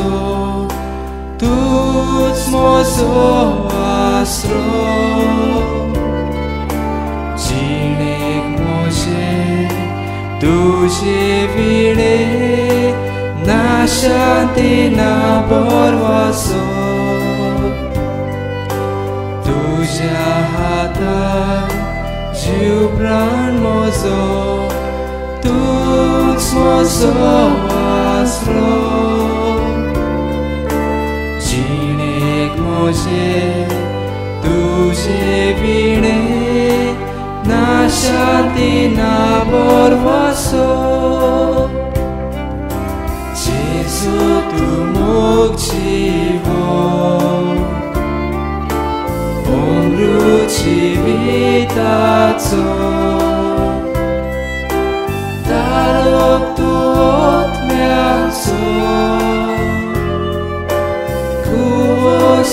zo tut smo zo astro Jinek moshe tu she vile na shanti na borvaso Tuzha hata jiv pran mozo tut smo zo astro 오실 두시 비네 나샤티나 버와소 지수 두목지보 옴루 지비다소 다롭 두옷 면소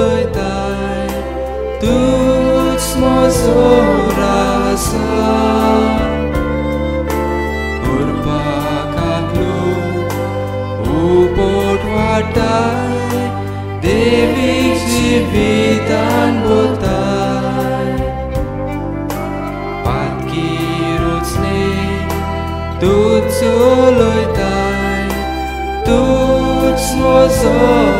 Улетай, тут смозора са. Upotvardai, Devi Jivitan Botai Patki Rutsne, Tutsuloitai, Tutsmozoitai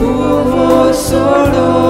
Cuvo solo